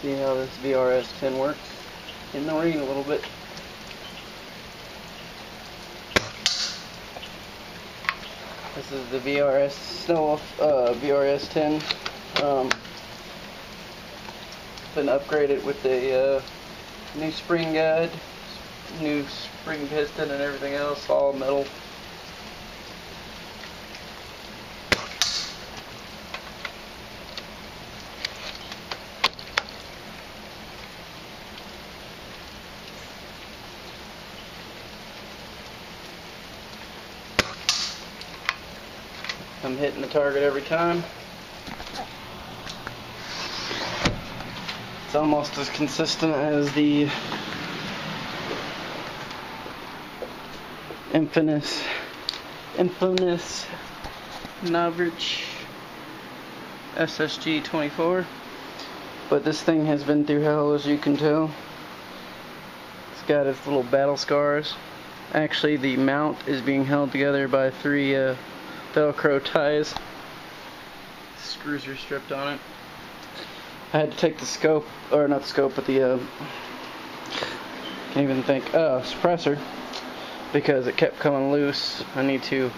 See how this VRS 10 works in the rain a little bit. This is the VRS Snow uh, VRS 10. Um, been upgraded with a uh, new spring guide, new spring piston and everything else, all metal. I'm hitting the target every time. It's almost as consistent as the infamous, infamous Novritsch SSG 24. But this thing has been through hell as you can tell. It's got its little battle scars. Actually, the mount is being held together by three uh, Velcro ties. Screws are stripped on it. I had to take the scope, or not the scope, but the, uh, can't even think, uh, suppressor, because it kept coming loose. I need to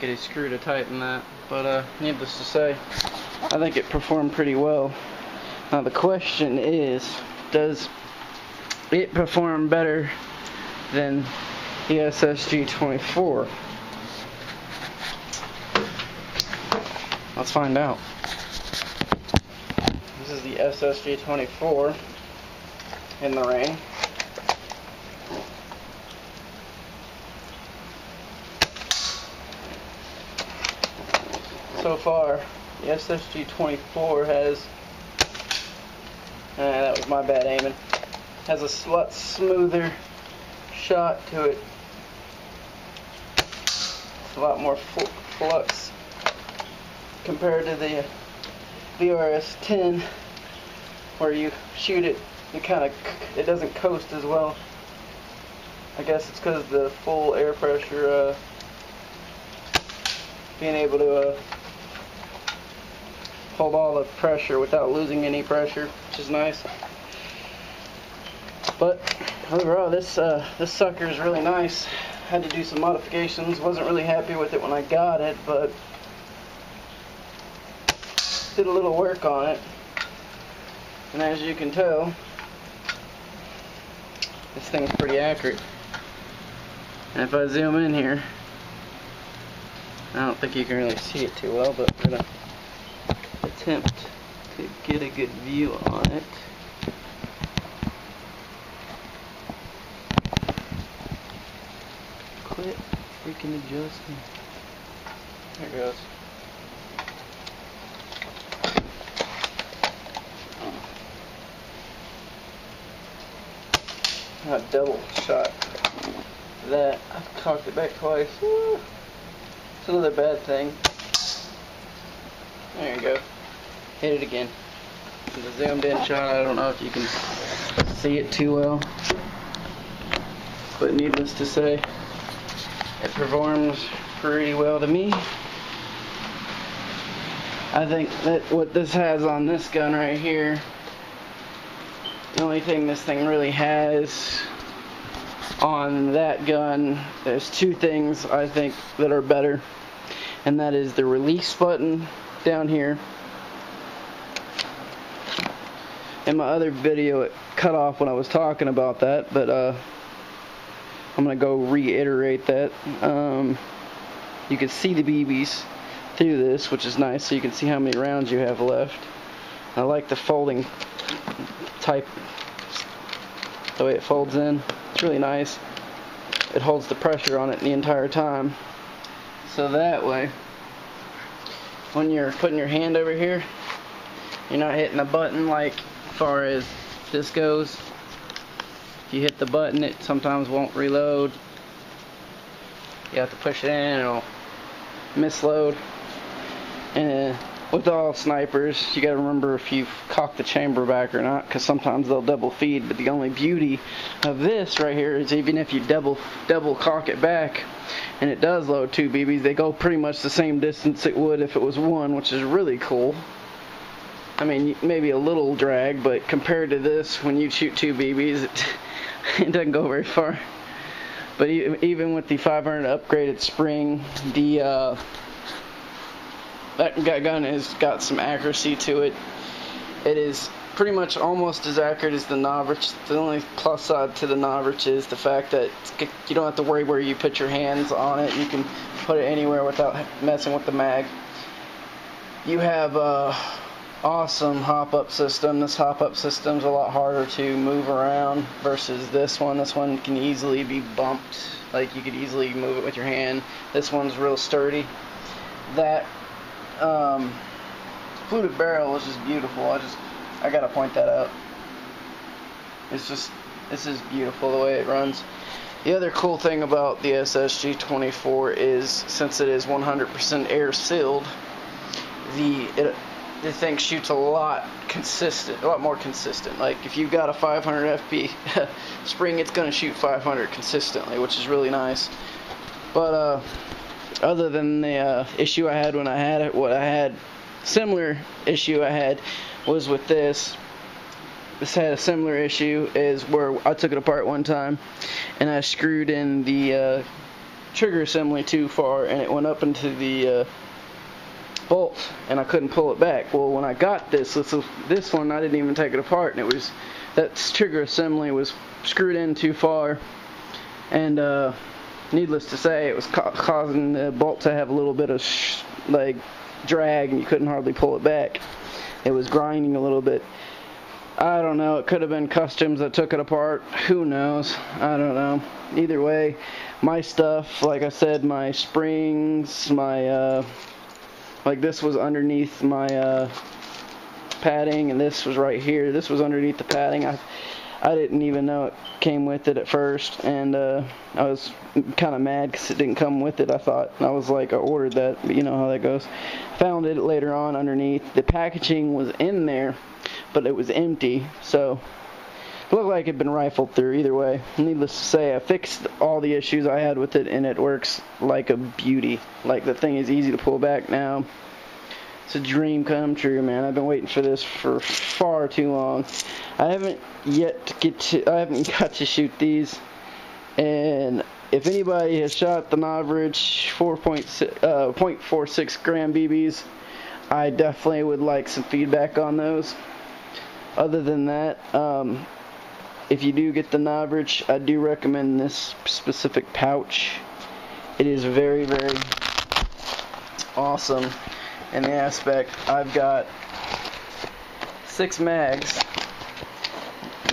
get a screw to tighten that, but, uh, needless to say, I think it performed pretty well. Now the question is, does it perform better than the SSG-24? Let's find out. This is the SSG24 in the rain. So far, the SSG24 has, uh, that was my bad aiming, has a lot smoother shot to it. It's a lot more flux compared to the VRS 10 where you shoot it it kind of it doesn't coast as well. I guess it's because the full air pressure uh, being able to uh, hold all the pressure without losing any pressure which is nice. But overall this uh, this sucker is really nice. Had to do some modifications. Wasn't really happy with it when I got it but did a little work on it. And as you can tell, this thing's pretty accurate. And if I zoom in here, I don't think you can really see it too well, but I'm going to attempt to get a good view on it. Quit freaking adjusting. There it goes. Double shot that. I've cocked it back twice. It's another bad thing. There you go. Hit it again. The zoomed in shot, I don't know if you can see it too well. But needless to say, it performs pretty well to me. I think that what this has on this gun right here the only thing this thing really has on that gun, there's two things I think that are better. And that is the release button down here. In my other video, it cut off when I was talking about that, but uh, I'm going to go reiterate that. Um, you can see the BBs through this, which is nice, so you can see how many rounds you have left. I like the folding type the way it folds in. It's really nice. It holds the pressure on it the entire time. So that way, when you're putting your hand over here, you're not hitting the button like far as this goes. If you hit the button, it sometimes won't reload. You have to push it in, it'll misload. And with all snipers, you gotta remember if you cock the chamber back or not, because sometimes they'll double feed. But the only beauty of this right here is even if you double double cock it back, and it does load two BBs, they go pretty much the same distance it would if it was one, which is really cool. I mean, maybe a little drag, but compared to this, when you shoot two BBs, it, it doesn't go very far. But even with the 500 upgraded spring, the uh, that gun has got some accuracy to it. It is pretty much almost as accurate as the Novritsch. The only plus side to the Novritsch is the fact that you don't have to worry where you put your hands on it. You can put it anywhere without messing with the mag. You have a awesome hop-up system. This hop-up system is a lot harder to move around versus this one. This one can easily be bumped. Like you could easily move it with your hand. This one's real sturdy. That um, fluted barrel is just beautiful. I just I gotta point that out. It's just this is beautiful the way it runs. The other cool thing about the SSG24 is since it is 100% air sealed, the it, the thing shoots a lot consistent, a lot more consistent. Like if you've got a 500 FP spring, it's gonna shoot 500 consistently, which is really nice. But uh, other than the uh, issue I had when I had it, what I had similar issue I had was with this. This had a similar issue is where I took it apart one time and I screwed in the uh, trigger assembly too far and it went up into the uh, bolt and I couldn't pull it back. Well, when I got this, this, this one I didn't even take it apart and it was that trigger assembly was screwed in too far and uh, needless to say, it was ca causing the bolt to have a little bit of like drag and you couldn't hardly pull it back it was grinding a little bit. I don't know. It could have been customs that took it apart. Who knows? I don't know. Either way, my stuff, like I said, my springs, my, uh, like this was underneath my, uh, padding, and this was right here. This was underneath the padding. I, I didn't even know it came with it at first, and uh, I was kind of mad because it didn't come with it. I thought I was like, I ordered that, but you know how that goes. Found it later on underneath. The packaging was in there, but it was empty, so it looked like it had been rifled through. Either way, needless to say, I fixed all the issues I had with it, and it works like a beauty. Like the thing is easy to pull back now. It's a dream come true, man. I've been waiting for this for far too long. I haven't yet to get to, I haven't got to shoot these. And if anybody has shot the Novritsch 4.6, uh, 0.46 gram BBs, I definitely would like some feedback on those. Other than that, um, if you do get the Novritsch, I do recommend this specific pouch. It is very, very awesome in the aspect. I've got six mags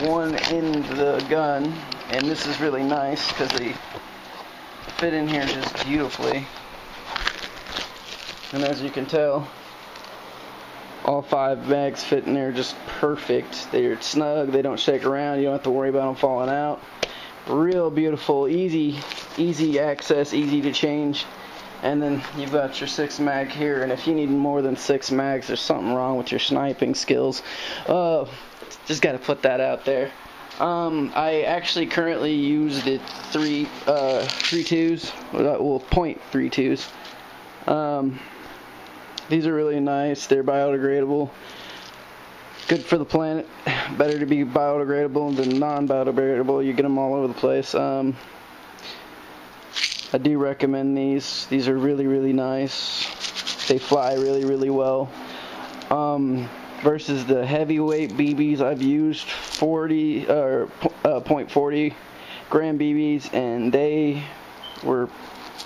one in the gun, and this is really nice because they fit in here just beautifully. And as you can tell, all five mags fit in there just perfect. They're snug, they don't shake around, you don't have to worry about them falling out. Real beautiful, easy, easy access, easy to change. And then you've got your six mag here, and if you need more than six mags, there's something wrong with your sniping skills. Uh, just got to put that out there. Um, I actually currently use the three uh, three twos, well point three twos. Um, these are really nice. They're biodegradable. Good for the planet. Better to be biodegradable than non-biodegradable. You get them all over the place. Um, I do recommend these. These are really really nice. They fly really really well. Um, versus the heavyweight BBs I've used 40 or uh, .40 gram BBs and they were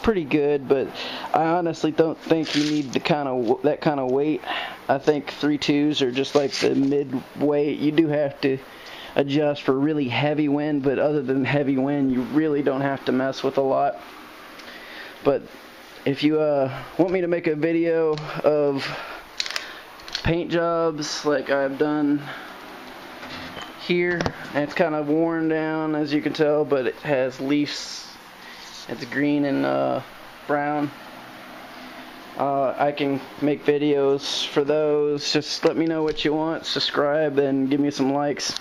pretty good but I honestly don't think you need the kind of that kind of weight I think three twos are just like the mid weight you do have to adjust for really heavy wind but other than heavy wind you really don't have to mess with a lot but if you uh, want me to make a video of paint jobs like I've done here it's kind of worn down as you can tell but it has leaves. It's green and uh, brown. Uh, I can make videos for those. Just let me know what you want. Subscribe and give me some likes